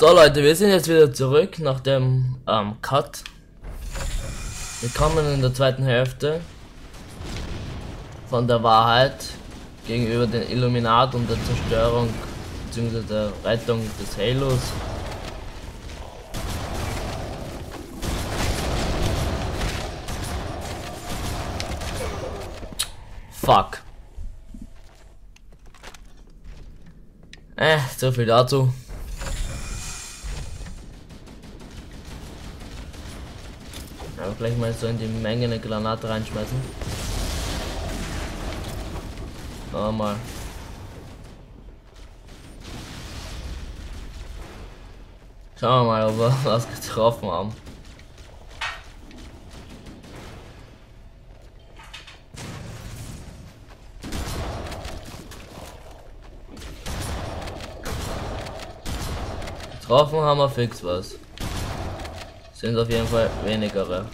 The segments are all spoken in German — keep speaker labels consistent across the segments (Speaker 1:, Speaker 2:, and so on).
Speaker 1: So Leute, wir sind jetzt wieder zurück nach dem ähm, Cut. Wir kommen in der zweiten Hälfte von der Wahrheit gegenüber den Illuminat und der Zerstörung bzw. der Rettung des Halos. Fuck. Äh, so viel dazu. Gleich mal so in die Menge eine Granate reinschmeißen. Nochmal. Schauen wir mal, ob wir was getroffen haben. Getroffen haben wir fix was. Sind auf jeden Fall wenigere.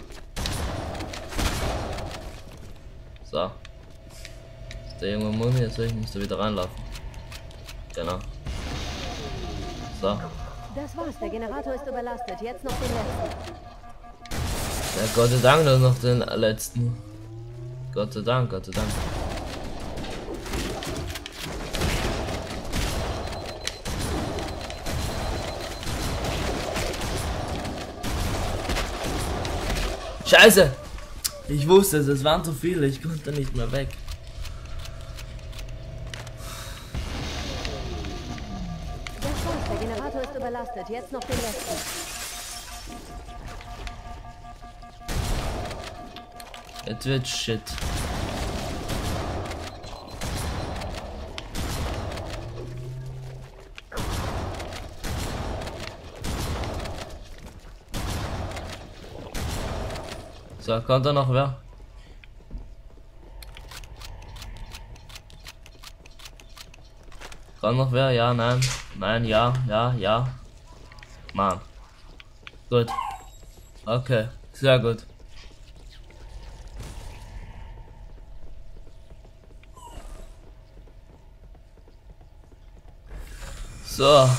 Speaker 1: So. Ist da irgendwo Mumie? Jetzt soll ich nicht so wieder reinlaufen. Genau. So.
Speaker 2: Das war's, der Generator ist überlastet. Jetzt noch den letzten.
Speaker 1: Ja, Gott sei Dank nur noch den letzten. Gott sei Dank, Gott sei Dank. Scheiße! Ich wusste es, es waren zu viele, ich konnte nicht mehr weg.
Speaker 2: Der Generator ist überlastet. Jetzt noch den letzten.
Speaker 1: Jetzt wird shit. So, kommt da noch wer? Kommt noch wer? Ja, nein. Nein, ja, ja, ja. Mann. Gut. Okay, sehr gut. So.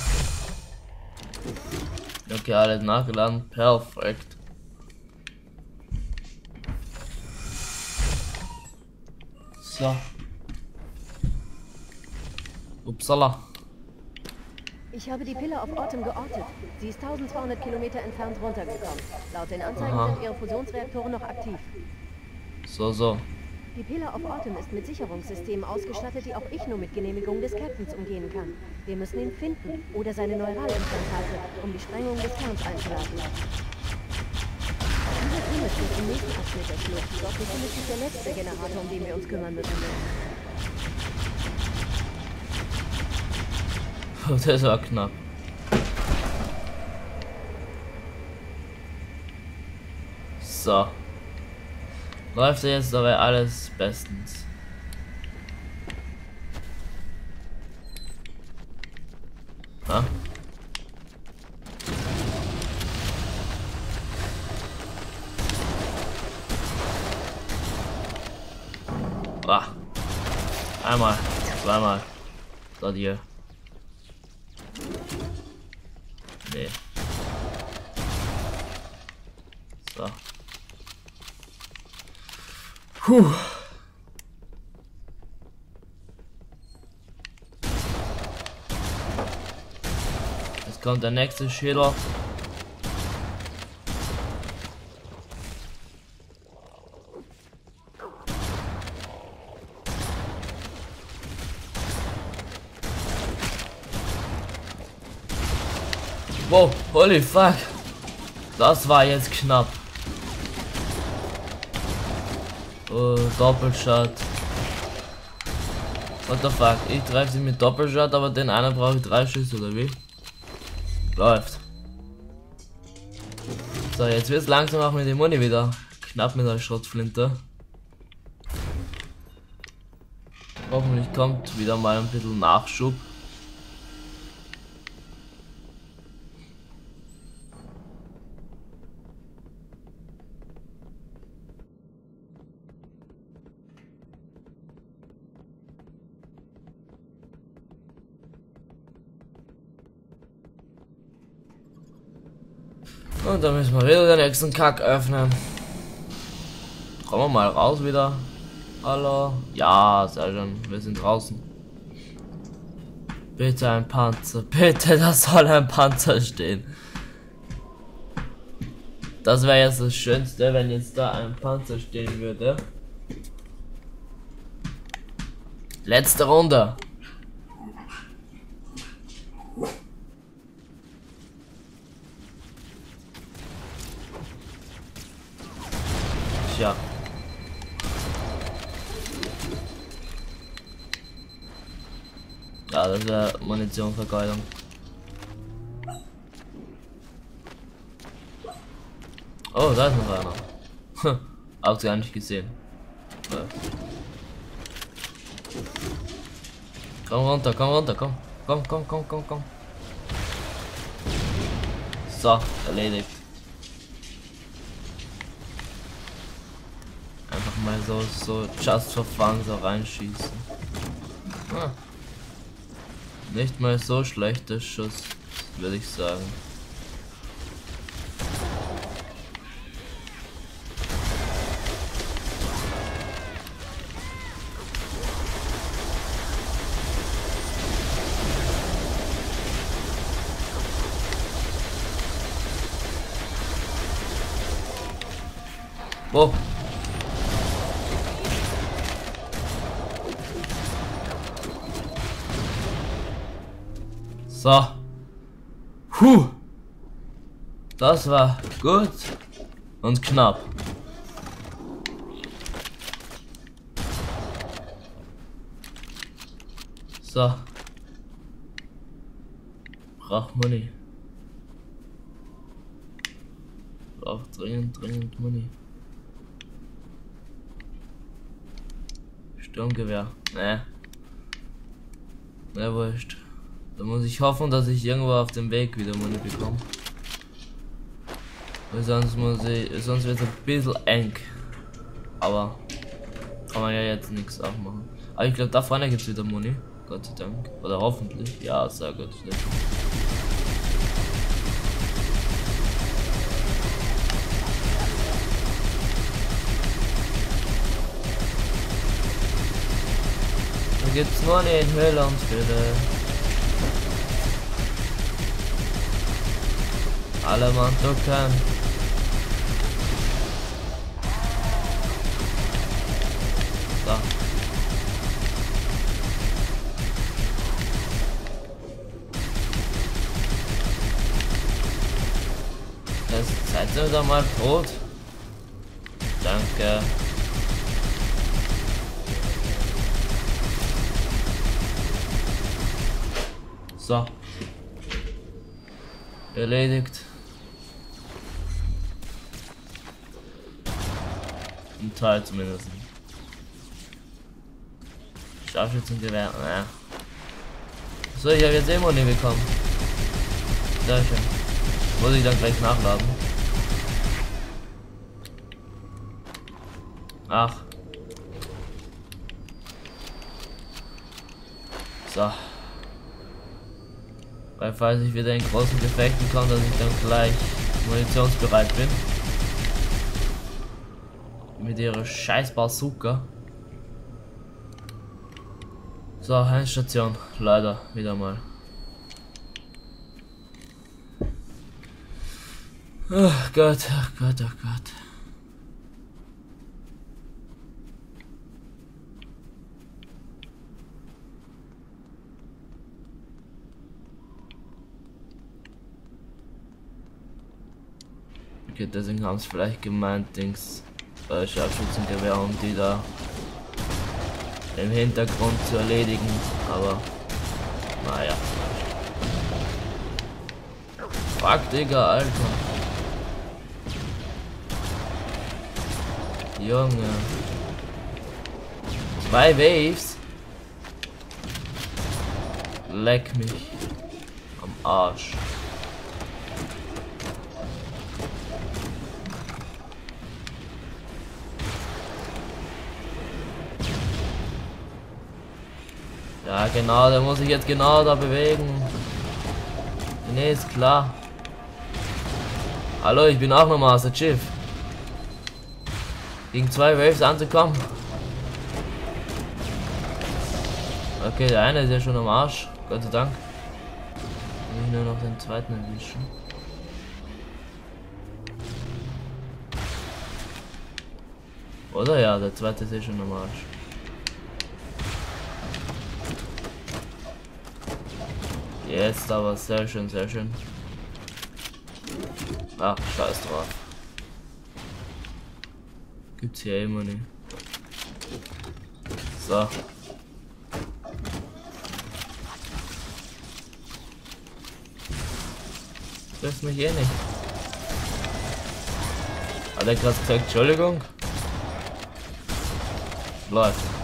Speaker 1: Okay, alles nachgeladen. Perfekt. So. Upsala.
Speaker 2: Ich habe die Pille auf Autumn geortet. Sie ist 1200 Kilometer entfernt runtergekommen. Laut den Anzeigen
Speaker 1: Aha.
Speaker 2: sind ihre Fusionsreaktoren noch aktiv.
Speaker 1: So, so.
Speaker 2: Die Pille auf Autumn ist mit Sicherungssystemen ausgestattet, die auch ich nur mit Genehmigung des Captains umgehen kann. Wir müssen ihn finden oder seine Neuralimplantate, um die Sprengung des Kerns einzuleiten. Dieser Film steht im nächsten Abschnitt der Schlucht. Dort befindet sich der letzte Generator, um den wir uns kümmern müssen.
Speaker 1: Das war knapp. So. Läuft jetzt dabei alles bestens. Ha? Ah. Einmal, zweimal. So dir. Nee. So. Puh. Jetzt kommt der nächste Schäler. Wow, holy fuck. Das war jetzt knapp. Oh, Doppelshot. What the fuck? Ich treffe sie mit Doppelshot, aber den einen brauche ich drei Schüsse, oder wie? Läuft. So, jetzt wird es langsam auch mit dem Muni wieder knapp mit der Schrotflinte. Hoffentlich kommt wieder mal ein bisschen Nachschub. Dann müssen wir wieder den nächsten Kack öffnen. Kommen wir mal raus wieder. Hallo. Ja, sehr schön. Wir sind draußen. Bitte ein Panzer. Bitte, da soll ein Panzer stehen. Das wäre jetzt das Schönste, wenn jetzt da ein Panzer stehen würde. Letzte Runde. Tja. Ja, das wäre Munitionvergeudung. Oh, da ist noch einer. Hab's gar nicht gesehen. Ja. Komm runter, komm runter, komm. Komm, komm, komm, komm, komm. So, erledigt. Einfach mal so, so just for fun so reinschießen. Ah. Nicht mal so schlechter Schuss, würde ich sagen. Wo? Puh. Das war gut und knapp. So. Braucht Money. Braucht dringend, dringend Money. Sturmgewehr. Ne. Ne, wurscht. Da muss ich hoffen, dass ich irgendwo auf dem Weg wieder Money bekomme. Weil sonst muss ich, sonst wird es ein bisschen eng. Aber kann man ja jetzt nichts auch machen. Aber ich glaube, da vorne gibt es wieder Money. Gott sei Dank. Oder hoffentlich. Ja, sehr gut. Da gibt's Money in Höhlenfälle. Alle Mann ducken. So. Jetzt seid ihr wieder mal tot. Danke. So. Erledigt. Teil zumindest. Scharfschützengewehr, naja. So, ich habe jetzt eh Moni bekommen. Sehr schön. Muss ich dann gleich nachladen. Ach. So. Weil falls ich wieder in großen Gefechten komme, dass ich dann gleich munitionsbereit bin. Mit ihrer scheiß Bazooka. So, Endstation. Leider, wieder mal. Oh Gott, oh Gott, oh Gott. Okay, deswegen haben es vielleicht gemeint, Dings, äh, Scharfschützengewehr, um die da im Hintergrund zu erledigen, aber naja. Fuck, Digga, Alter. Junge. Zwei Waves. Leck mich am Arsch. Ja, genau, der muss sich jetzt genau da bewegen. Nee, ist klar. Hallo, ich bin auch noch Master Chief. Gegen zwei Waves anzukommen. Okay, der eine ist ja schon am Arsch. Gott sei Dank. Ich nur noch den zweiten erwischen. Oder ja, der zweite ist ja schon am Arsch. Jetzt aber sehr schön, sehr schön. Ach, scheiß drauf. Gibt's hier immer nicht. So. Trifft mich eh nicht. Hat er gerade gesagt, Entschuldigung? Läuft.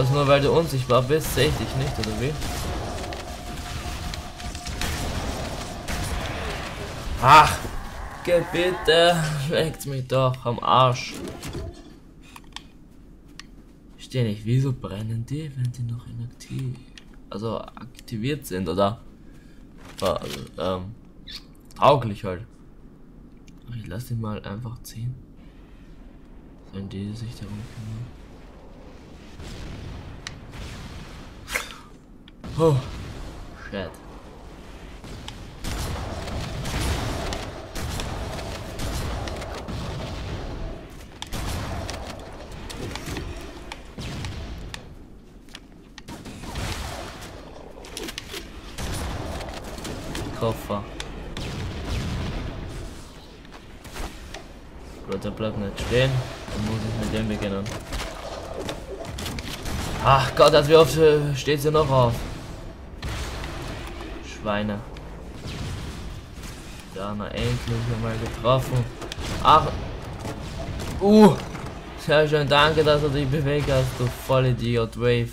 Speaker 1: Das nur weil du unsichtbar bist, sehe ich dich nicht, oder wie? Ach, Gebitte, leckt mich doch am Arsch. Ich stehe nicht, wieso brennen die, wenn die noch inaktiv, also aktiviert sind, oder? Also, ähm, tauglich halt. Ich lasse ihn mal einfach ziehen. Sollen die sich darum kümmern? Oh, shit. Koffer. Gut, der bleibt nicht stehen. Ach Gott, also wie oft äh, steht sie noch auf? Schweine. Da na endlich einmal getroffen. Ach. Uh. Sehr schön, danke, dass du dich bewegt hast, du voll Idiot Wave.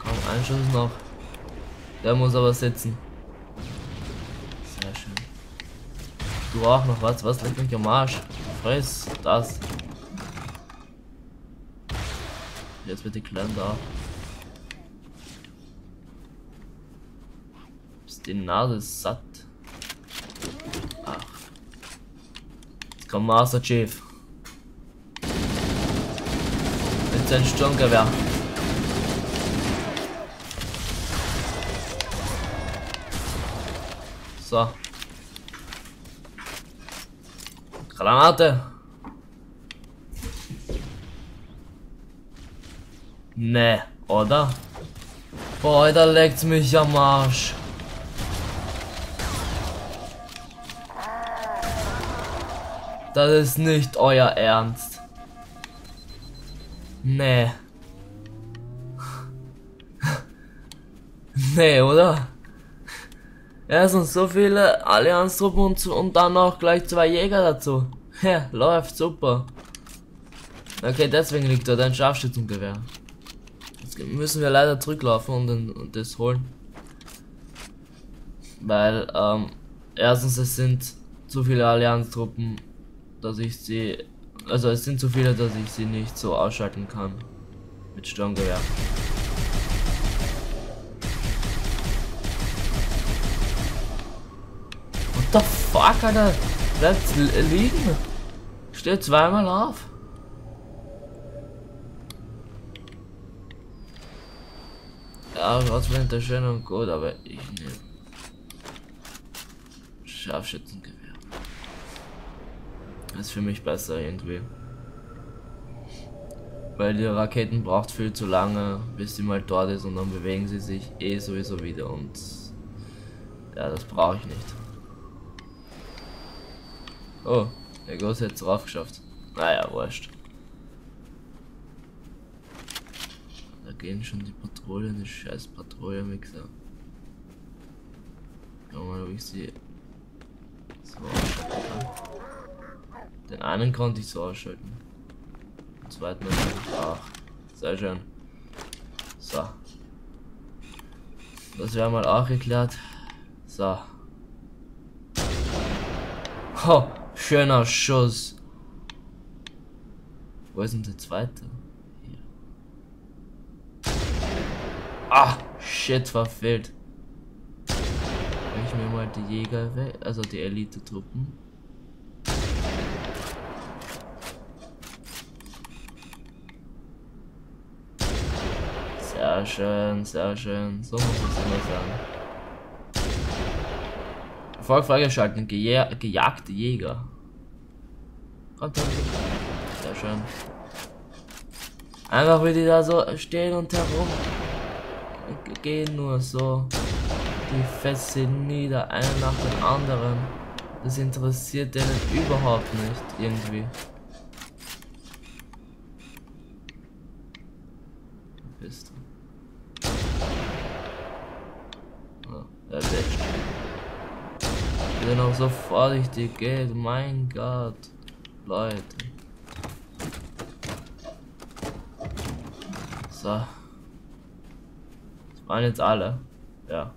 Speaker 1: Komm, ein Schuss noch. Der muss aber sitzen. Du auch noch was? Was leckt mich am Arsch? Friss das. Jetzt die Clan da. Ist die Nase satt. Ach. Jetzt kommt Master Chief. Mit seinem Sturmgewehr. So. Granate. Ne, oder? Boah, da leckt mich am Arsch. Das ist nicht euer Ernst. Nee. nee, oder? Erstens so viele Allianztruppen und, und dann noch gleich zwei Jäger dazu. Ja, läuft super. Okay, deswegen liegt da dein Scharfschützengewehr müssen wir leider zurücklaufen und, den, und das holen. Weil, ähm, erstens, es sind zu viele Allianztruppen, dass ich sie. Also, es sind zu viele, dass ich sie nicht so ausschalten kann. Mit Sturmgewehr. The fuck, Alter? Bleibt liegen. Steht zweimal auf. Ja, Rauswinter schön und gut, aber ich nehme Scharfschützengewehr. Ist für mich besser irgendwie. Weil die Raketen braucht viel zu lange, bis sie mal dort ist und dann bewegen sie sich eh sowieso wieder und ja, das brauche ich nicht. Oh, der Ghost hat es drauf geschafft. Naja, wurscht. gehen schon die Patrouillen, die scheiß Patrouillenmixer. Schau mal, ob ich sie so ausschalten kann. Den einen konnte ich so ausschalten. Den zweiten natürlich auch. Sehr schön. So. Das wäre mal auch geklärt. So. Oh, schöner Schuss. Wo ist denn der zweite? Hier. Ah, shit, verfehlt. Ich mir mal die Jäger weg, also die Elite-Truppen. Sehr schön, sehr schön. So muss es immer sein. Erfolg freigeschalten. Geja gejagte Jäger. Sehr schön. Einfach wie die da so stehen und herum gehen nur so. Die fesseln nieder, einer nach dem anderen. Das interessiert denen überhaupt nicht irgendwie. Wo bist du? erwischt. Ich bin auch so vorsichtig geht, mein Gott. Leute. So. Das waren jetzt alle. Ja.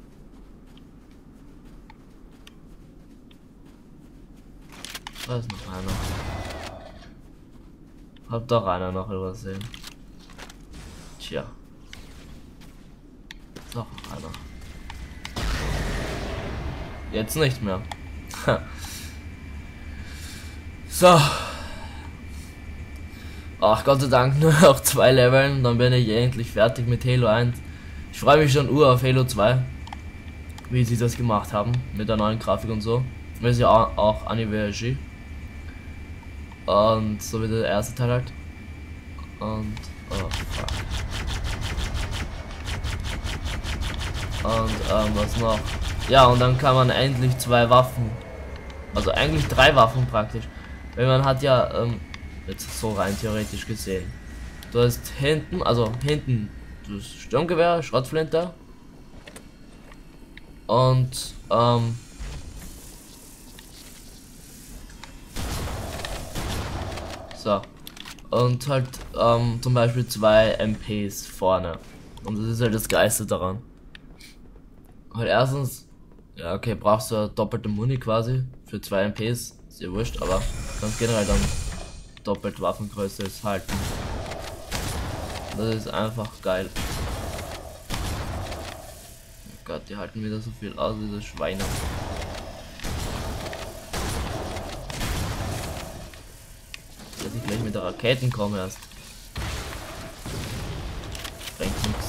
Speaker 1: Da ist noch einer. Hab doch einer noch übersehen. Tja. Noch einer. Jetzt nicht mehr. so. Ach Gott sei Dank nur noch zwei Leveln, dann bin ich endlich fertig mit Halo 1. Ich freue mich schon ur auf Halo 2. Wie sie das gemacht haben, mit der neuen Grafik und so. Wir sind ja auch Anniversary. Und so wie der erste Teil halt. Und. Oh. Und ähm, was noch? Ja, und dann kann man endlich zwei Waffen. Also eigentlich drei Waffen praktisch. Weil man hat ja, ähm, jetzt so rein theoretisch gesehen. Du hast hinten, also hinten das Sturmgewehr, Schrottflinte. Und, ähm, so. Und halt, ähm, zum Beispiel zwei MPs vorne. Und das ist halt das Geiste daran. Halt erstens ja, okay, brauchst du doppelte Muni quasi für zwei MPs. Ist ja wurscht, aber ganz generell dann doppelt Waffengröße ist halten. Das ist einfach geil. Oh Gott, die halten wieder so viel aus, diese Schweine. Dass ich gleich mit der Raketen komme erst. Bringt nichts.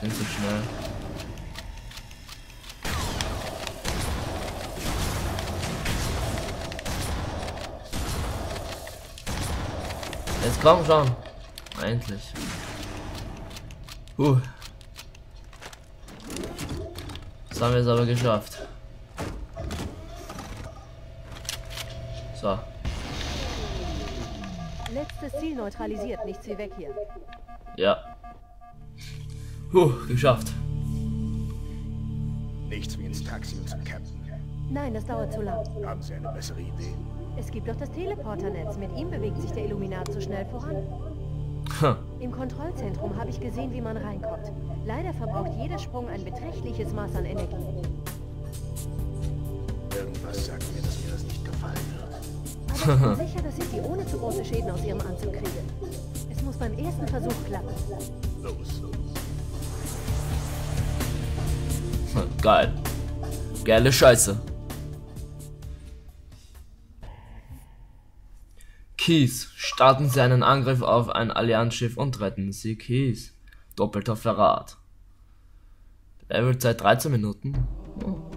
Speaker 1: Sind so schnell. Komm schon. Endlich. Huh. Das haben wir es aber geschafft. So.
Speaker 2: Letztes Ziel neutralisiert, nichts wie weg hier.
Speaker 1: Ja. Huh, geschafft.
Speaker 3: Nichts wie ins Taxi und zum Captain.
Speaker 2: Nein, das dauert zu lang.
Speaker 3: Haben Sie eine bessere Idee?
Speaker 2: Es gibt doch das Teleporternetz. Mit ihm bewegt sich der Illuminat so schnell voran.
Speaker 1: Hm.
Speaker 2: Im Kontrollzentrum habe ich gesehen, wie man reinkommt. Leider verbraucht jeder Sprung ein beträchtliches Maß an Energie.
Speaker 3: Irgendwas sagt mir, dass mir das nicht gefallen wird.
Speaker 2: Aber ich bin sicher, dass ich die ohne zu große Schäden aus ihrem Anzug kriege. Es muss beim ersten Versuch klappen.
Speaker 3: Los.
Speaker 1: Geil. Geile Scheiße. Keys. Starten Sie einen Angriff auf ein Allianzschiff und retten Sie Keys. Doppelter Verrat. Levelzeit 13 Minuten.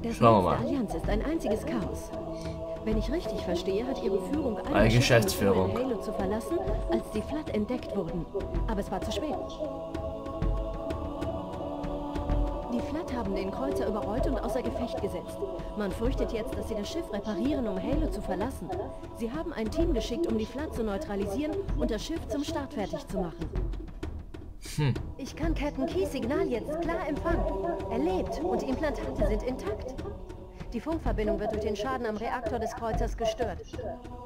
Speaker 2: Das
Speaker 1: Schauen wir mal.
Speaker 2: Allianz ist ein einziges Chaos. Wenn ich richtig verstehe, hat ihre Führung
Speaker 1: Eine Geschäftsführung.
Speaker 2: Halo zu verlassen, als die Flood entdeckt wurden. Aber es war zu spät. Die Flood haben den Kreuzer überrollt und außer Gefecht gesetzt. Man fürchtet jetzt, dass sie das Schiff reparieren, um Halo zu verlassen. Sie haben ein Team geschickt, um die Flood zu neutralisieren und das Schiff zum Start fertig zu machen. Ich kann Captain Keys Signal jetzt klar empfangen. Er lebt und die Implantate sind intakt. Die Funkverbindung wird durch den Schaden am Reaktor des Kreuzers gestört.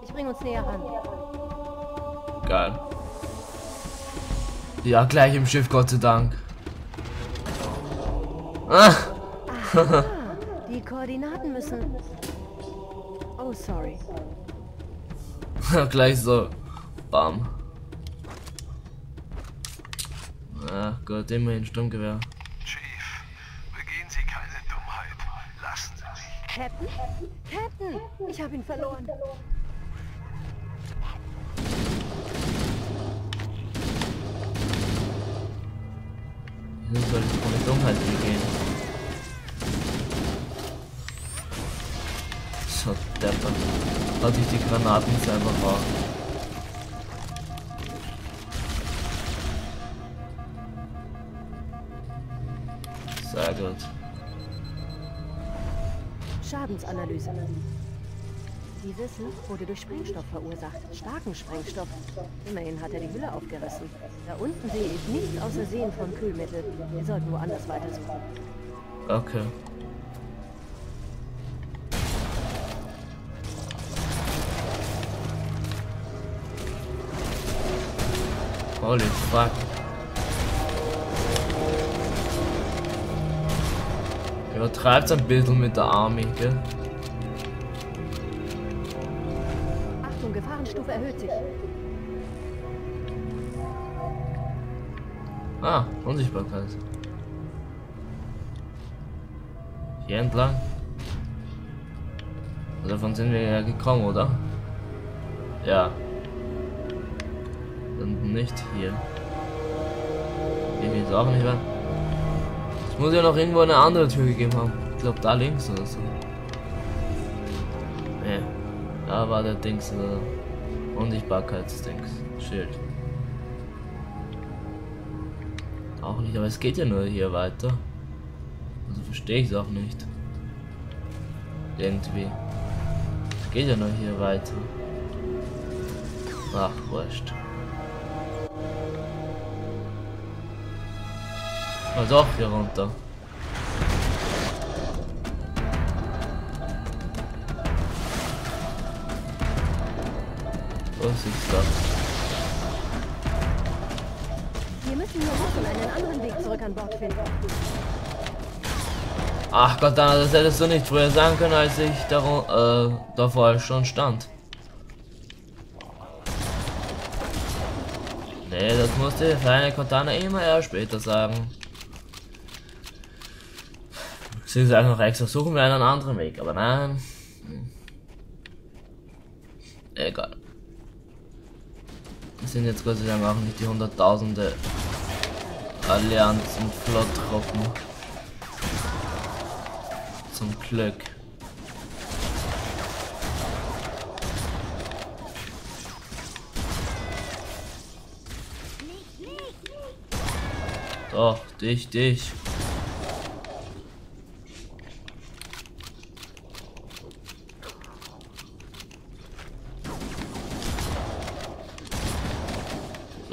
Speaker 2: Ich bringe uns näher ran.
Speaker 1: Geil. Ja, gleich im Schiff, Gott sei Dank. Ah,
Speaker 2: Die Koordinaten müssen... Oh, sorry.
Speaker 1: Gleich so. Bam. Ach Gott, immerhin Sturmgewehr.
Speaker 3: Chief, begehen Sie keine Dummheit. Lassen Sie mich.
Speaker 2: Captain? Captain! Ich habe ihn verloren.
Speaker 1: Wieso soll ich ohne Dummheit begehen? So deppert. Hatte ich die Granaten selber war. Sehr gut.
Speaker 2: Schadensanalyse. Die Wissen wurde durch Sprengstoff verursacht. Starken Sprengstoff. Immerhin hat er die Hülle aufgerissen. Da unten sehe ich nichts außer Seen von Kühlmittel. Wir sollten woanders weitersuchen.
Speaker 1: Okay. Holy fuck. Übertreibt ein bisschen mit der Army, gell?
Speaker 2: Sich.
Speaker 1: Ah, Unsichtbarkeit. Hier entlang. Davon sind wir ja gekommen, oder? Ja. Und nicht hier. Hier geht's auch nicht mehr. Es muss ja noch irgendwo eine andere Tür gegeben haben. Ich glaube da links oder so. Nee. Da war der Dings, äh, Unsichtbarkeitsdings. Schild. Auch nicht, aber es geht ja nur hier weiter. Also verstehe ich es auch nicht. Irgendwie. Es geht ja nur hier weiter. Ach, wurscht. Ah doch, hier runter. Das?
Speaker 2: Wir müssen nur hoffen, einen anderen Weg zurück an Bord finden.
Speaker 1: Ach Gott, das hättest du nicht früher sagen können, als ich darum, äh, davor schon stand. Nee, das musste der feine Cortana immer eher später sagen. Sie sagen noch extra, suchen wir einen anderen Weg, aber nein. Hm. Egal. Sind jetzt Gott sei Dank auch nicht die hunderttausende Allianz und Flotttruppen. Zum Glück. Doch, dich, dich.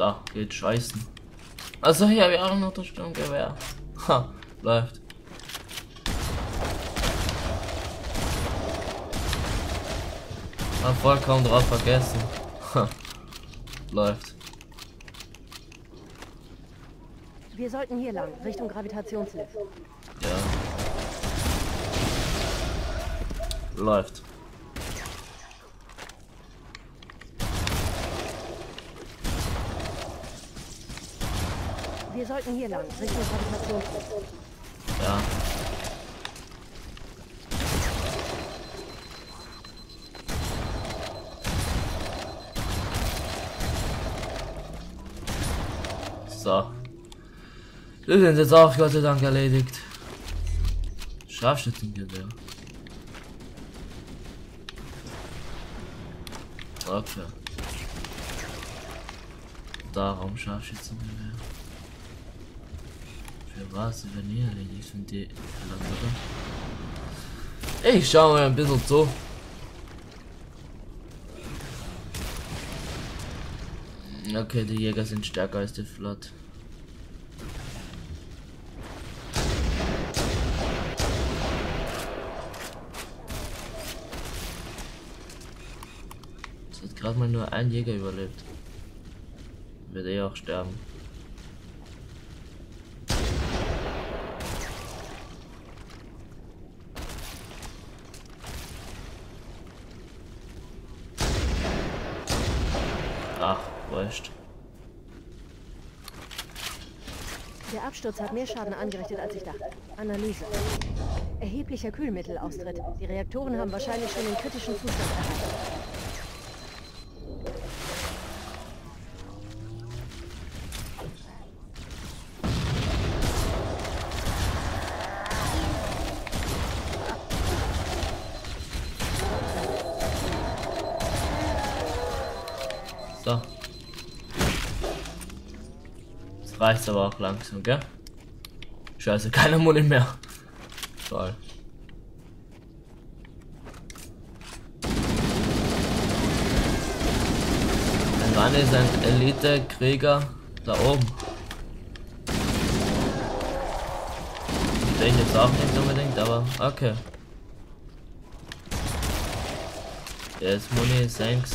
Speaker 1: So, geht scheißen. Also hier habe ich auch noch das Sturmgewehr. Ha, läuft. Hab vollkommen drauf vergessen. Ha, läuft.
Speaker 2: Wir sollten hier lang, Richtung Gravitationslift.
Speaker 1: Ja. Läuft.
Speaker 2: Wir sollten hier lang, Richtung Gravitationslift.
Speaker 1: Ja. So. Wir sind jetzt auch Gott sei Dank erledigt. Scharfschützengewehr. Okay. Darum Scharfschützengewehr. Was? Nie erledigt von die Land, oder? Ich schau mal ein bisschen zu. Okay, die Jäger sind stärker als die Flott. Es hat gerade mal nur ein Jäger überlebt. Wird eh auch sterben. Wurscht.
Speaker 2: Der Absturz hat mehr Schaden angerichtet, als ich dachte. Analyse. Erheblicher Kühlmittelaustritt. Die Reaktoren haben wahrscheinlich schon den kritischen Zustand erreicht.
Speaker 1: Reicht's aber auch langsam, gell? Scheiße, keine Muni mehr. Toll. Wann ist ein Elite-Krieger da oben? Sehe ich jetzt auch nicht unbedingt, aber okay. Jetzt Muni, thanks.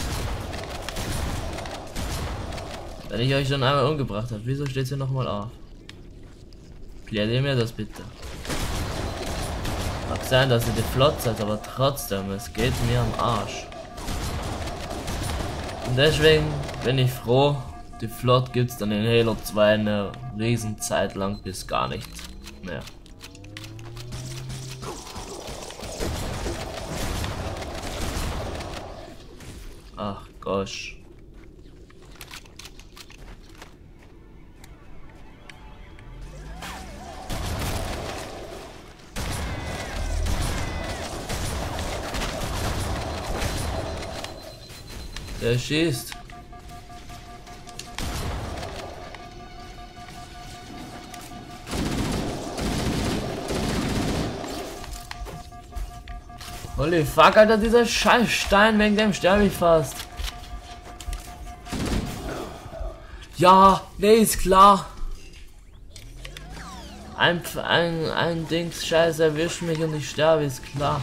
Speaker 1: Wenn ich euch schon einmal umgebracht habe, wieso steht ihr nochmal auf? Ihr mir das bitte? Mag sein, dass ihr die Flot seid, aber trotzdem, es geht mir am Arsch. Und deswegen bin ich froh, die Flot gibt es dann in Halo 2 eine riesen Zeit lang bis gar nichts mehr. Ach gosh. Der schießt. Holy fuck, Alter, dieser scheiß Stein, wegen dem sterbe ich fast. Ja, nee, ist klar. Ein, ein, ein Dings Scheiß erwischt mich und ich sterbe, ist klar.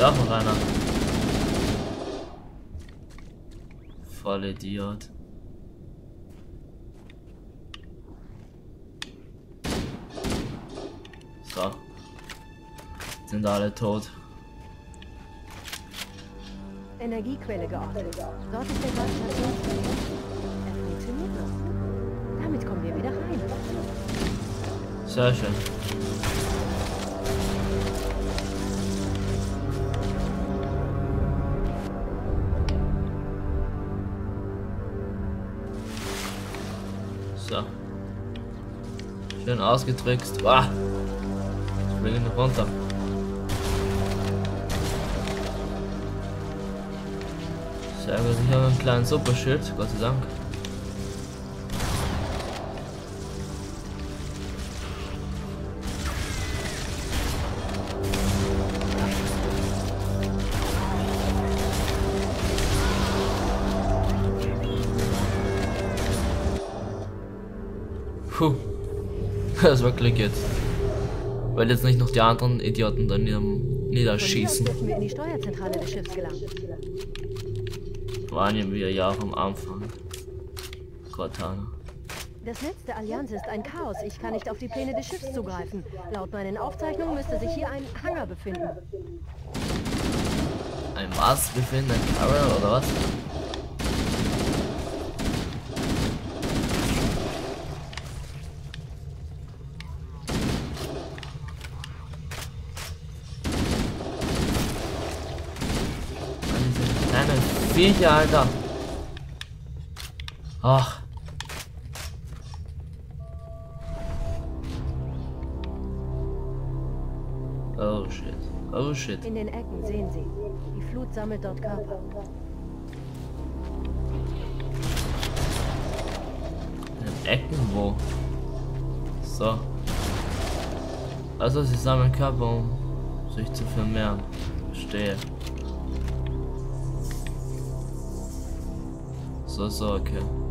Speaker 1: Da noch einer. Voll Idiot. So. Sind alle tot.
Speaker 2: Energiequelle geortet. Dort ist der. Er funktioniert noch. Damit kommen wir wieder rein.
Speaker 1: Sehr schön. Schön ausgetrickst. Ihn noch runter. Sehr gut, ich habe einen kleinen Superschild, Gott sei Dank. Das war Glück jetzt. Weil jetzt nicht noch die anderen Idioten dann nieder niederschießen.
Speaker 2: dürfen wir in die Steuerzentrale des Schiffs gelangen.
Speaker 1: Waren wir ja auch am Anfang. Cortana.
Speaker 2: Das Netz der Allianz ist ein Chaos. Ich kann nicht auf die Pläne des Schiffs zugreifen. Laut meinen Aufzeichnungen müsste sich hier ein Hangar befinden.
Speaker 1: Ein was befinden? Ein Carol oder was? Spiel Alter. Ach. Oh shit. Oh shit.
Speaker 2: In den Ecken sehen Sie. Die Flut sammelt dort Körper.
Speaker 1: In den Ecken wo? So. Also sie sammeln Körper, um sich zu vermehren. Verstehe. So, so, okay.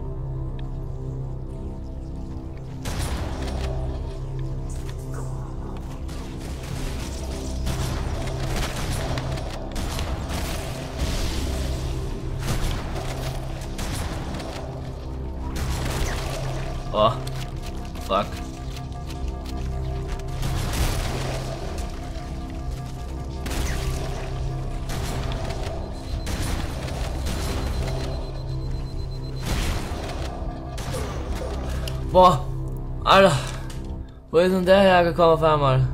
Speaker 1: Ist denn der hergekommen auf einmal?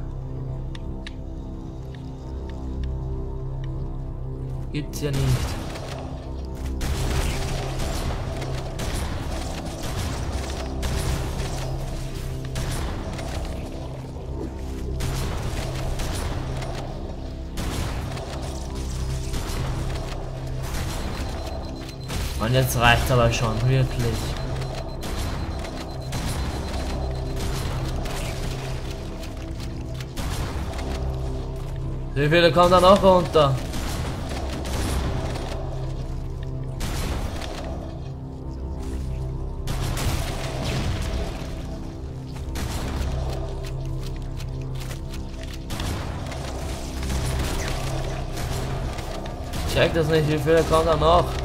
Speaker 1: Gibt's ja nicht. Und jetzt reicht aber schon, wirklich. Wie viele kommen da noch runter? Ich check das nicht, wie viele kommen da noch?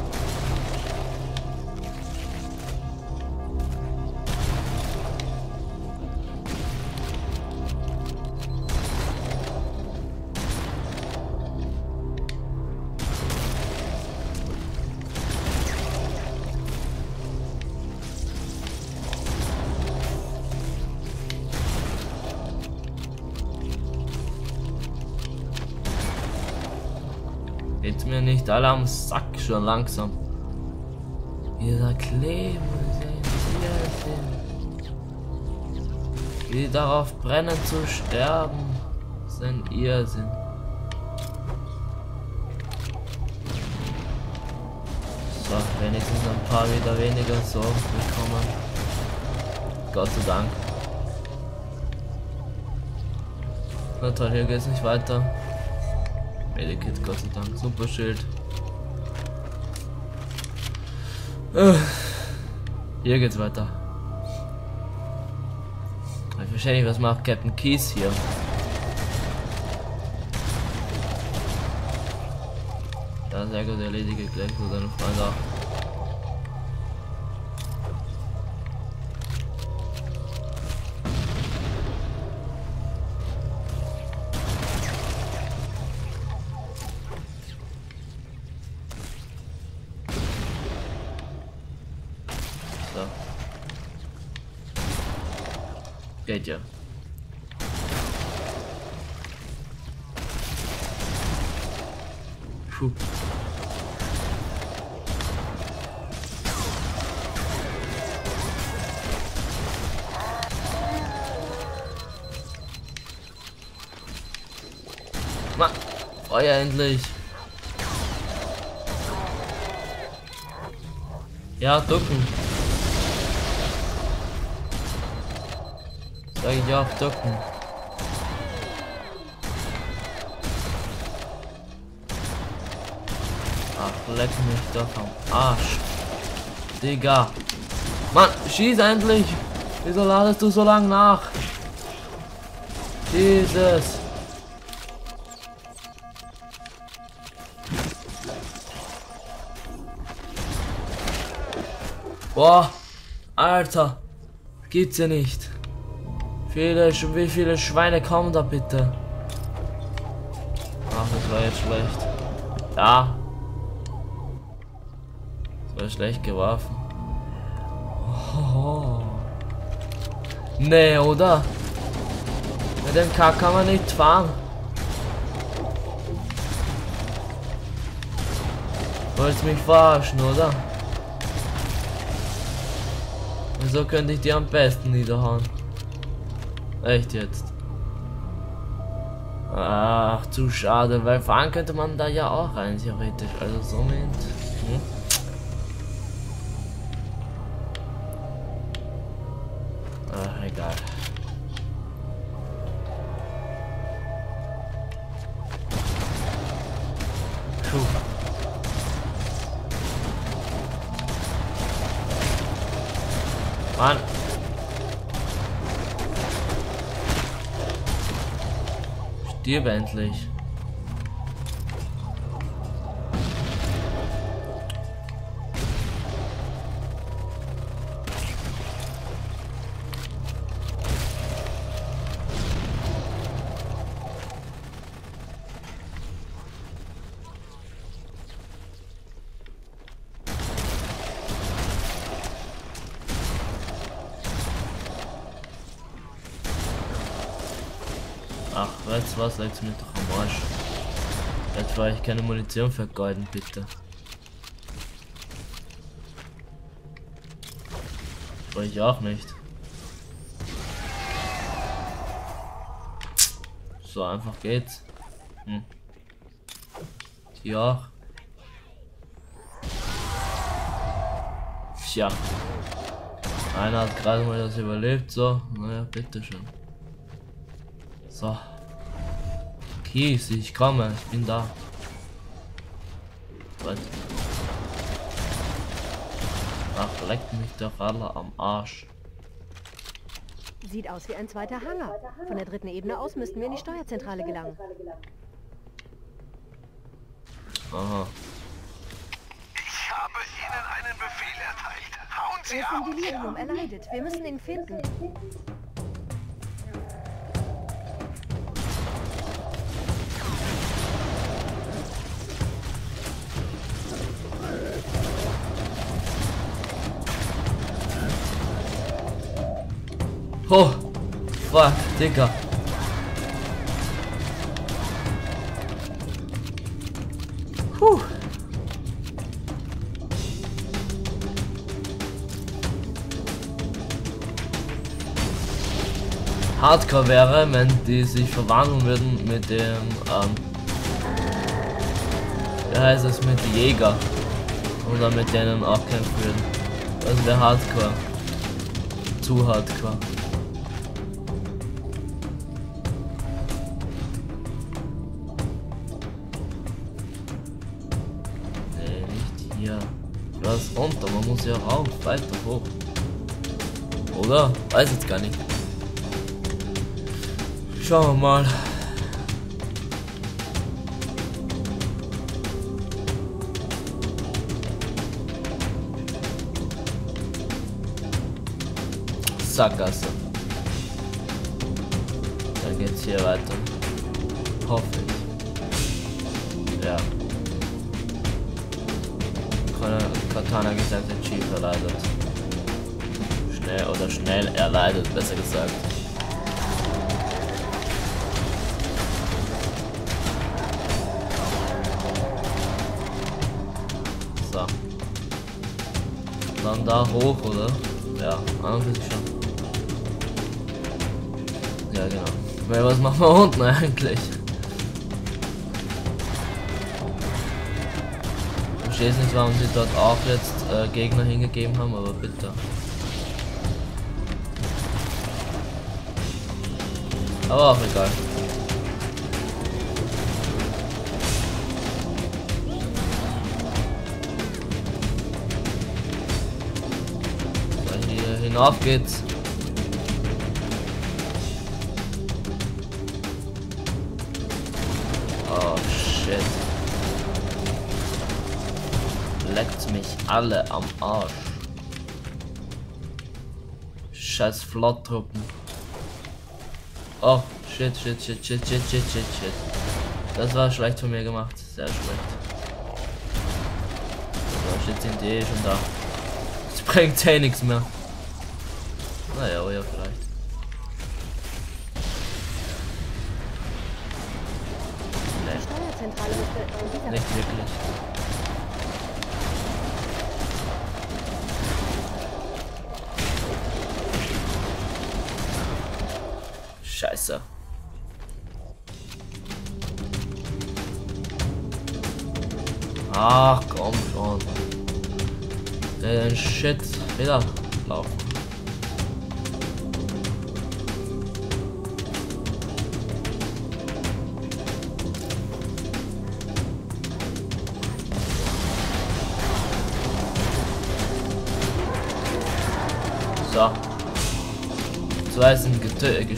Speaker 1: Alle am Sack schon langsam. Dieser Kleben sind Irrsinn. Die darauf brennen zu sterben, sind Irrsinn. So, wenigstens ein paar wieder weniger so bekommen. Gott sei Dank. Na toll, hier geht's nicht weiter. Medikit, Gott sei Dank. Super Schild. Hier geht's weiter. Ich verstehe nicht, was macht Captain Keys hier? Ja, sehr gut, erledige gleich so deine Freunde Ma, Feuer endlich. Ja, ducken. Sag ich auch ducken. Ach, leck mich doch am Arsch. Digga. Mann, schieß endlich. Wieso ladest du so lang nach? Jesus. Boah, Alter, gibt's ja nicht. Viele, wie viele Schweine kommen da bitte? Ach, das war jetzt schlecht. Ja. Das war schlecht geworfen. Oh. Nee, oder? Mit dem Kack kann man nicht fahren. Wollt's mich verarschen, oder? Wieso könnte ich die am besten niederhauen? Echt jetzt? Ach, zu schade, weil fahren könnte man da ja auch rein, theoretisch. Also somit. Stirb endlich. Weißt du was, leg's mir doch am Arsch. Jetzt war ich keine Munition vergeuden, bitte. War ich auch nicht. So einfach geht's. Hm. Ja. Tja. Einer hat gerade mal das überlebt, so. Naja, bitteschön. So. Kies, ich komme, ich bin da. Was? Ach, leckt mich der alle am Arsch.
Speaker 2: Sieht aus wie ein zweiter Hangar. Von der dritten Ebene aus müssten wir in die Steuerzentrale gelangen.
Speaker 1: Aha.
Speaker 3: Ich habe Ihnen einen Befehl erteilt. Hauen Sie ab!
Speaker 2: im Delirium, er leidet. Wir müssen ihn finden.
Speaker 1: Oh, fuck, Dicker. Puh. Hardcore wäre, wenn die sich verwandeln würden mit dem, ähm, wie heißt es, mit Jäger. Und dann mit denen auch kämpfen würden. Das wäre Hardcore. Zu Hardcore. Was runter? Man muss ja rauf, weiter hoch. Oder? Weiß jetzt gar nicht. Schauen wir mal. Sackgasse. Dann geht's hier weiter. Katana gesendet Chief erleidet. Schnell oder schnell erleidet, besser gesagt. So. Dann da hoch, oder? Ja, sich schon. Ja, genau. Weil was machen wir unten eigentlich? Verstehe jetzt nicht, warum sie dort auch jetzt äh, Gegner hingegeben haben, aber bitte. Aber auch egal. So, hier hinauf geht's. Alle am Arsch. Scheiß Flotttruppen. Oh, shit, shit, shit, shit, shit, shit, shit, shit. Das war schlecht von mir gemacht. Sehr schlecht. So, shit sind die eh schon da. Das bringt eh nichts mehr. Naja, aber ja,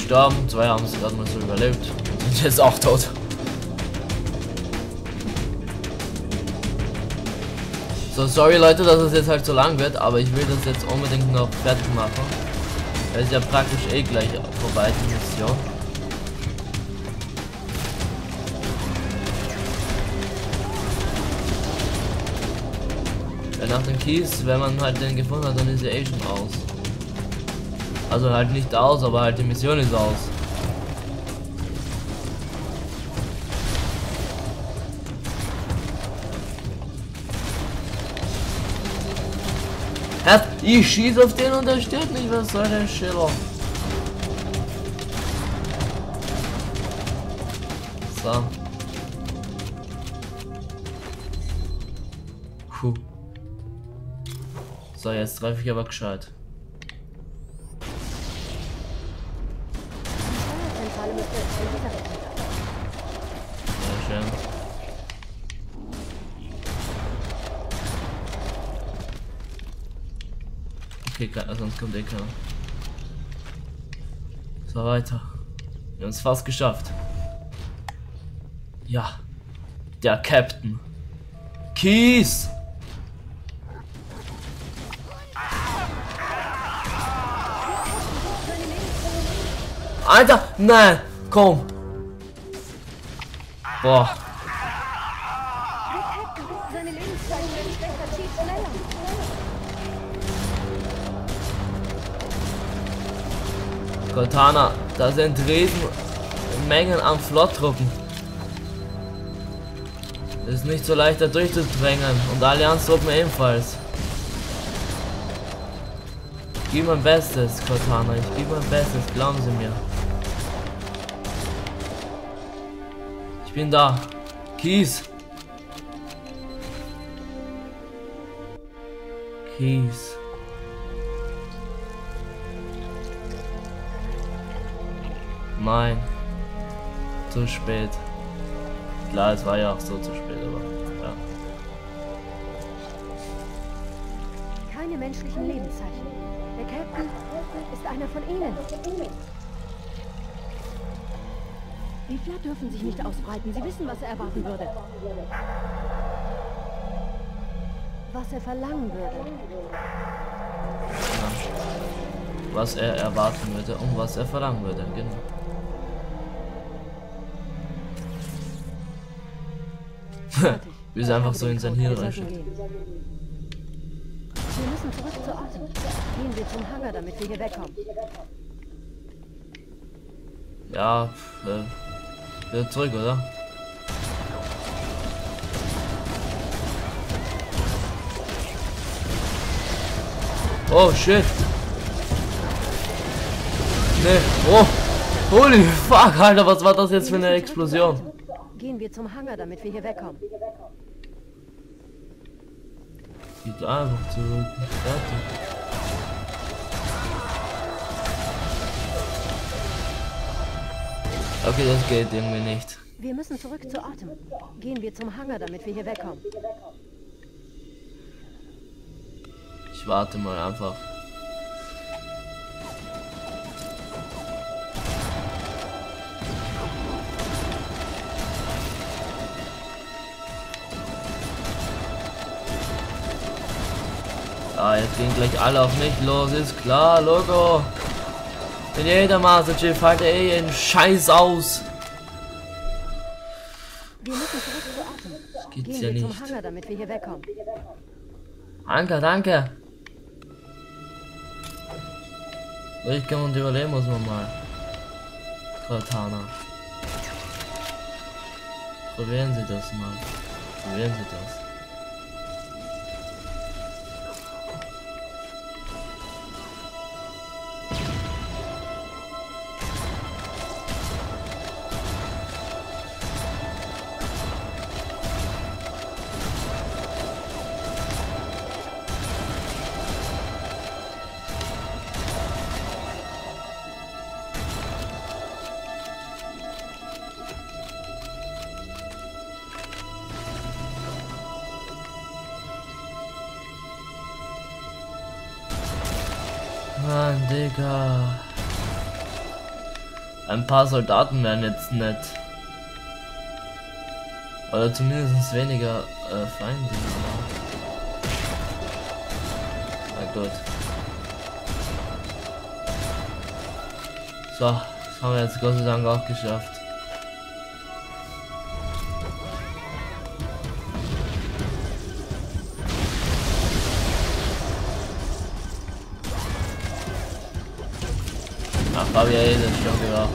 Speaker 1: gestorben, zwei haben es gerade mal so überlebt und jetzt auch tot. So, sorry Leute, dass es jetzt halt so lang wird, aber ich will das jetzt unbedingt noch fertig machen. Es ist ja praktisch eh gleich vorbei, die Mission. Ja, nach dem Kies, wenn man halt den gefunden hat, dann ist er eh schon aus. Also halt nicht aus, aber halt die Mission ist aus. Ich schieße auf den und er steht nicht. Was soll der Schiller? So. Puh. So, jetzt treffe ich aber gescheit. Sonst kommt keiner. So, weiter. Wir haben es fast geschafft. Ja. Der Captain. Kies! Alter, nein, komm. Boah. Cortana, da sind riesen Mengen an Flotttruppen. Ist nicht so leicht da durchzudrängen und Allianztruppen ebenfalls. Ich gebe mein Bestes, Cortana, ich gebe mein Bestes, glauben Sie mir. Ich bin da. Kies. Kies. Nein. Zu spät. Klar, es war ja auch so zu spät, aber ja.
Speaker 2: Keine menschlichen Lebenszeichen. Der Captain ist einer von ihnen. Die Flat dürfen sich nicht ausbreiten. Sie wissen, was er erwarten würde. Was er verlangen würde.
Speaker 1: Was er erwarten würde und was er verlangen würde, genau. Wie es einfach so in sein Hirn
Speaker 2: Wir gehen. Wir müssen zurück zu Atem. Gehen wir zum Hangar, damit wir hier wegkommen.
Speaker 1: Ja, äh, wieder zurück, oder? Oh shit. Nee. Oh. Holy fuck, Alter, was war das jetzt für
Speaker 2: Wir
Speaker 1: eine Explosion?
Speaker 2: Gehen wir zum Hangar, damit wir hier wegkommen.
Speaker 1: Geht einfach zurück. Fertig. Okay, das geht irgendwie nicht.
Speaker 2: Wir müssen zurück zu Atem. Gehen wir zum Hangar, damit wir hier wegkommen.
Speaker 1: Ich warte mal einfach. Ah, jetzt gehen gleich alle auf mich los, ist klar, Logo. In jeder Master Chief halt eh ihren Scheiß aus.
Speaker 2: Wir müssen zurück zu Atem.
Speaker 1: Gibt's
Speaker 2: Gehen
Speaker 1: ja
Speaker 2: wir zum
Speaker 1: nicht.
Speaker 2: Hangar, damit wir hier wegkommen.
Speaker 1: Danke, danke. Durchkommen und überleben muss man mal. Cortana. Probieren Sie das mal. Probieren Sie das. Digga. Ein paar Soldaten wären jetzt nett. Oder zumindest weniger äh, Feinde. Na gut. So, das haben wir jetzt Gott sei Dank auch geschafft. Das schon.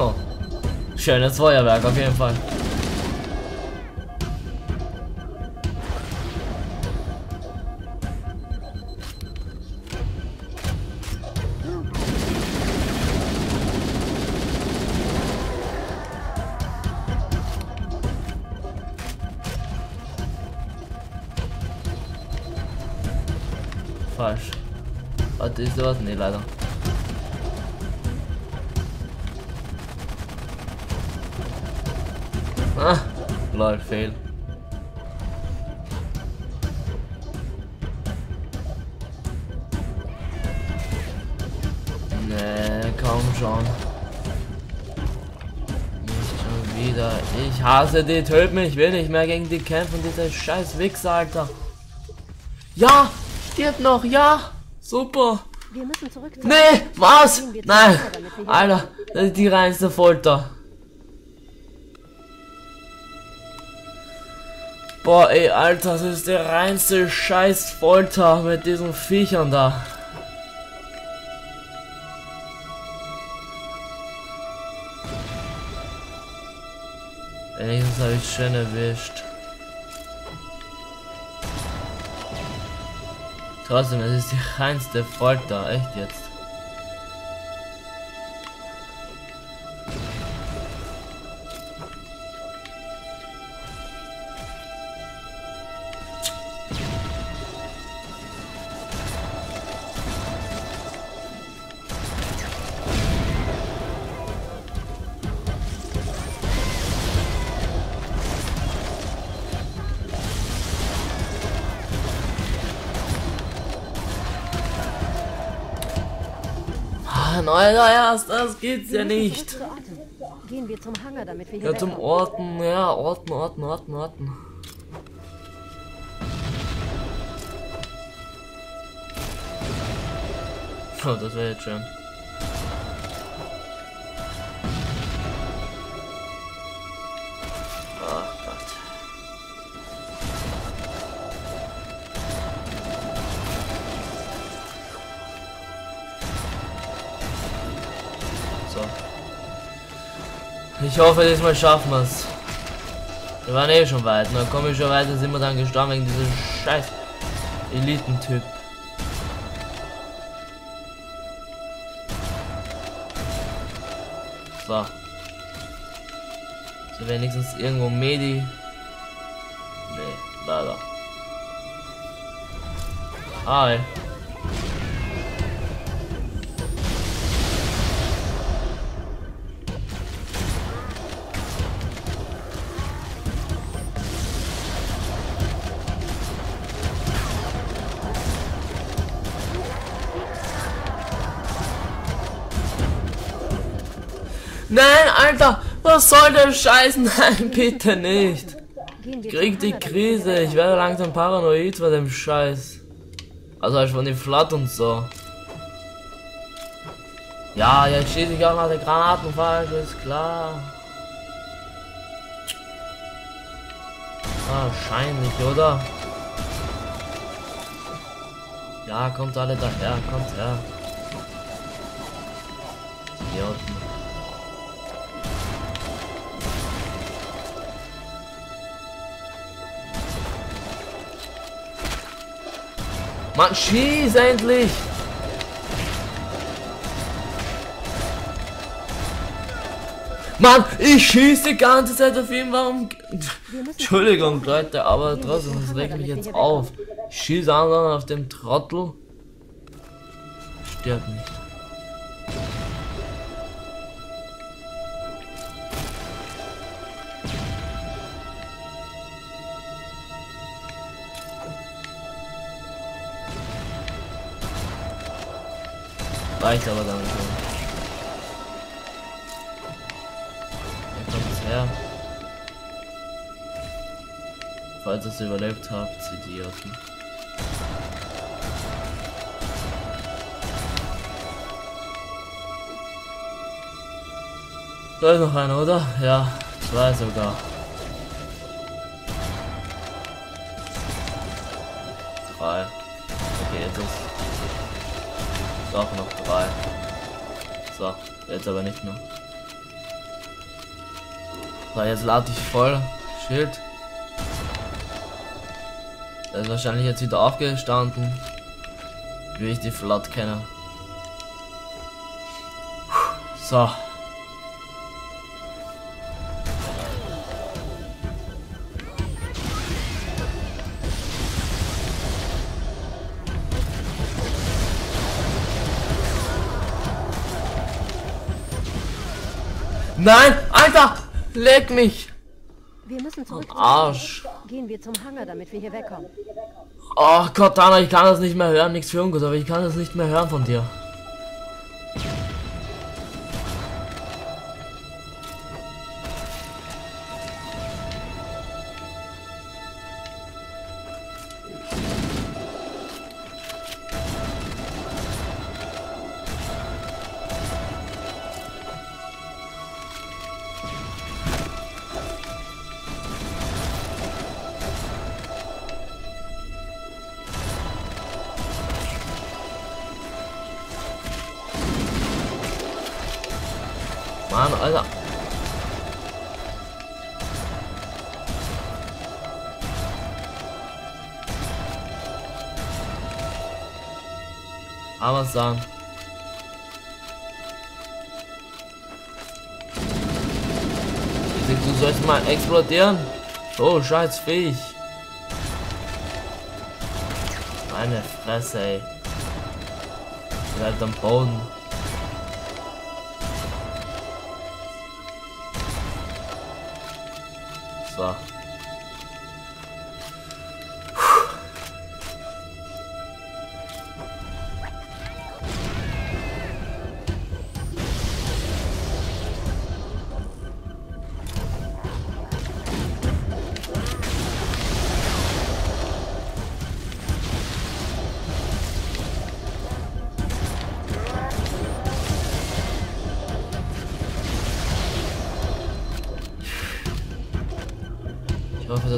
Speaker 1: Oh. Schönes Feuerwerk auf jeden Fall. Warte, ist da was? Nee, leider. Ah, lol, fail. Nee, komm schon. Nicht schon wieder. Ich hasse die, mich, ich will nicht mehr gegen die kämpfen, dieser scheiß Wichser, Alter. Ja, stirbt noch, ja. Super.
Speaker 2: Wir müssen zurück zur
Speaker 1: Nee, was? Nein. Alter, das ist die reinste Folter. Boah, ey, Alter, das ist der reinste Scheiß Folter mit diesen Viechern da. Wenigstens habe ich schön erwischt. Trotzdem, es ist die reinste Folter, echt jetzt. Ah, neuer erst, das geht's ja nicht.
Speaker 2: Gehen wir zum Hangar, damit wir hier
Speaker 1: Ja, zum. Orten, ja, Orten, Orten, Orten, Orten. Oh, das wäre jetzt schön. Ich hoffe, diesmal schaffen wir es. Wir waren eh schon weit. Na komm ich schon weiter, sind wir dann gestorben wegen diesem scheiß Elitentyp. So. So wenigstens irgendwo Medi. Nee, leider. Hi. Nein, Alter, was soll der Scheiß? Nein, bitte nicht.
Speaker 2: Wir
Speaker 1: Krieg die Krise, ich werde langsam paranoid bei dem Scheiß. Also halt von dem Flat und so. Ja, jetzt schieße ich auch nach der Granaten falsch, ist klar. Wahrscheinlich, oder? Ja, kommt alle daher, kommt her. Mann, schieß endlich! Mann, ich schieße die ganze Zeit auf ihn, warum... Entschuldigung, Leute, aber trotzdem, das regt mich jetzt auf. Ich schieße anderen auf dem Trottel. Stört mich. Reicht aber dann schon. Hier kommt's her. Falls ihr es überlebt habt, Idioten. Da ist noch einer, oder? Ja, zwei sogar. Drei. Doch noch drei. So, jetzt aber nicht mehr. So, jetzt lade ich voll. Schild. Er ist wahrscheinlich jetzt wieder aufgestanden. Wie ich die Flat kenne. So. Nein, Alter! Leck mich!
Speaker 2: Wir müssen zurück. zum
Speaker 1: Arsch.
Speaker 2: Gehen wir zum Hangar, damit wir hier wegkommen.
Speaker 1: Oh Gott, Anna, ich kann das nicht mehr hören. Nichts für ungut, aber ich kann das nicht mehr hören von dir. Denke, du sollst mal explodieren. Oh, scheiß Viech. Meine Fresse, ey. Bleibt am Boden. So.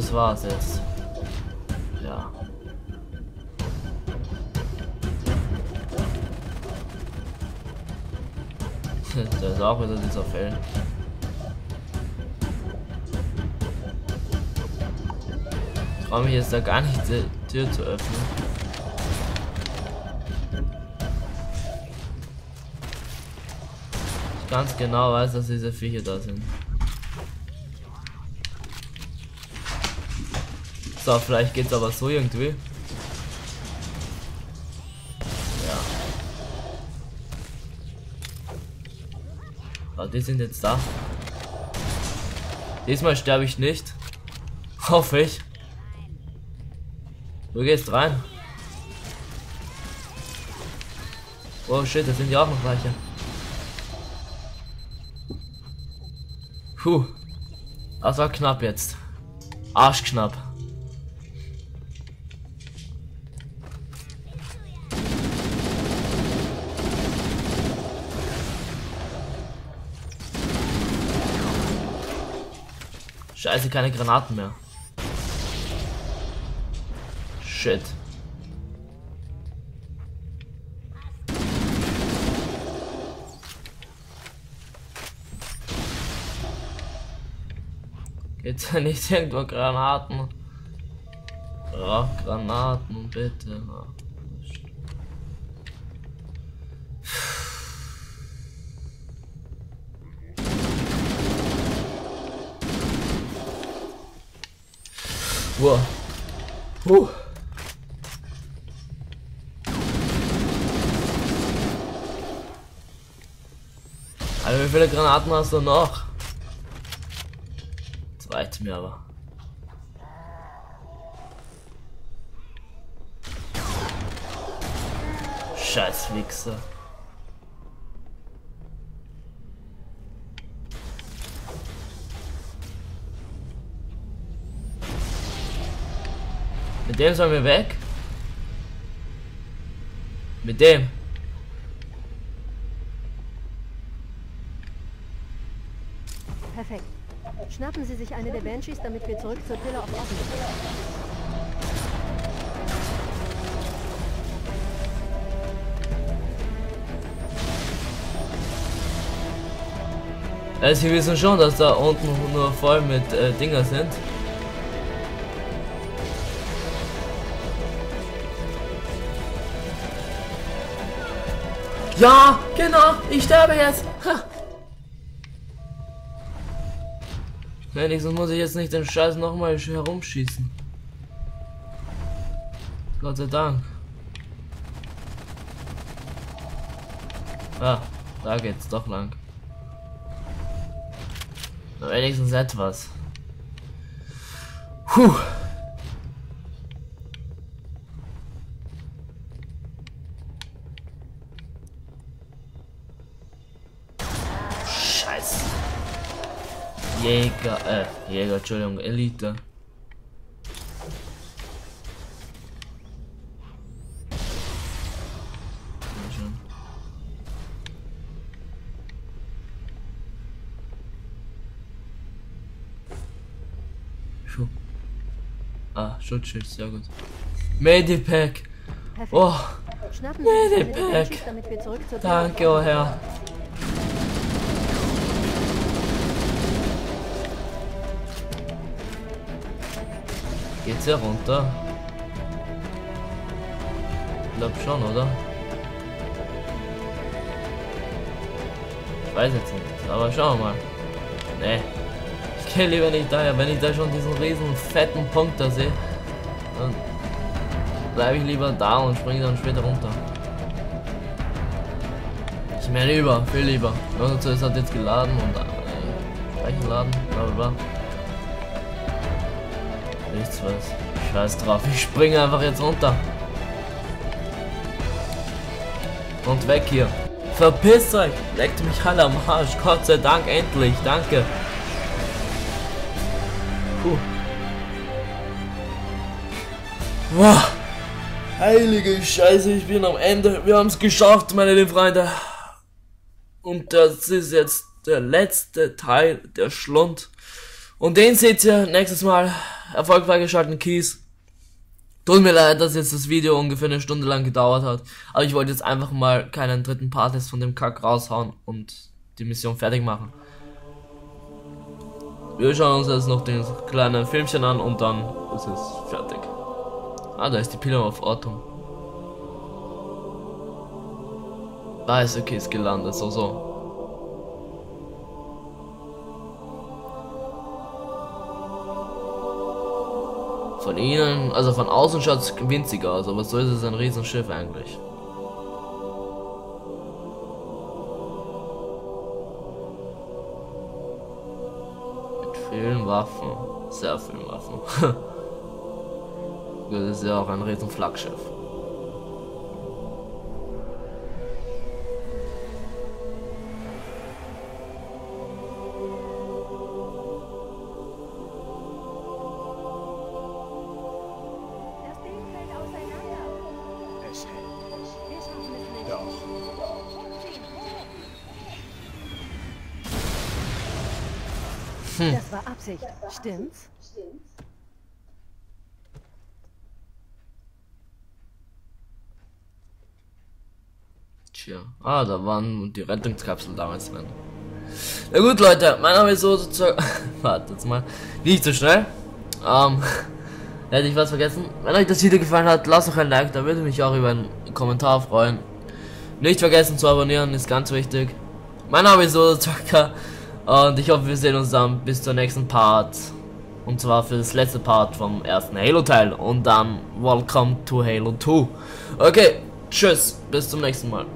Speaker 1: Das war's jetzt. Ja. da ist auch wieder dieser Fell. Ich traue mich jetzt da gar nicht, die Tür zu öffnen. Ich ganz genau weiß, dass diese Viecher da sind. So, vielleicht geht's aber so irgendwie. Ja. Ah, die sind jetzt da. Diesmal sterbe ich nicht. Hoffe ich. Du gehst rein. Oh shit, da sind ja auch noch welche. Puh. Das war knapp jetzt. Arschknapp. Scheiße, keine Granaten mehr. Shit. Ja nicht irgendwo Granaten? Ja, Granaten, bitte. Wow. Puh. Alter, wie viele Granaten hast du noch? Das reicht mir aber. Scheiß Wichser. Mit dem sollen wir weg? Mit dem?
Speaker 2: Perfekt. Schnappen Sie sich eine der Banshees, damit wir zurück zur Pillar of Außen
Speaker 1: Also Sie wissen schon, dass da unten nur voll mit äh, Dinger sind. Ja, genau, ich sterbe jetzt. Wenigstens muss ich jetzt nicht den Scheiß nochmal herumschießen. Gott sei Dank. Ah, da geht's doch lang. Wenigstens etwas. Puh. Jäger, äh, Jäger, Entschuldigung, Elite. Ah, Schutzschild, sehr gut. Medipack. Oh, Medipack. Danke, oh Herr. Geht's hier runter? Ich glaub schon, oder? Ich weiß jetzt nicht, aber schauen wir mal. Nee. Ich geh lieber nicht daher, wenn ich da schon diesen riesen fetten Punkt da sehe, dann bleibe ich lieber da und springe dann später runter. Ich mehr lieber, viel lieber. Also es hat jetzt geladen und äh, Speicher laden, bla bla bla. Nichts was. Scheiß drauf, ich springe einfach jetzt runter. Und weg hier. Verpisst euch! Leckt mich alle am Arsch. Gott sei Dank, endlich. Danke. Puh. Wow. Heilige Scheiße, ich bin am Ende. Wir haben es geschafft, meine lieben Freunde. Und das ist jetzt der letzte Teil der Schlund. Und den seht ihr nächstes Mal. Erfolg freigeschalten Keys. Tut mir leid, dass jetzt das Video ungefähr eine Stunde lang gedauert hat. Aber ich wollte jetzt einfach mal keinen dritten Part von dem Kack raushauen und die Mission fertig machen. Wir schauen uns jetzt noch den kleinen Filmchen an und dann ist es fertig. Ah, da ist die Pillar of Autumn. Da ist okay, ist gelandet, so so. Von ihnen, also von außen schaut es winziger aus, aber so ist es ein Riesenschiff eigentlich. Mit vielen Waffen, sehr vielen Waffen. das ist ja auch ein riesen
Speaker 2: Absicht, stimmt's?
Speaker 1: Tja. Ah, da waren die Rettungskapseln damals drin. Na gut, Leute, mein Name ist so sozusagen. Warte jetzt mal. Nicht so schnell. Ähm. Hätte ich was vergessen? Wenn euch das Video gefallen hat, lasst doch ein Like, da würde mich auch über einen Kommentar freuen. Nicht vergessen zu abonnieren, ist ganz wichtig. Mein Name ist so Zocker und ich hoffe, wir sehen uns dann bis zur nächsten Part. Und zwar für das letzte Part vom ersten Halo-Teil. Und dann Welcome to Halo 2. Okay, tschüss, bis zum nächsten Mal.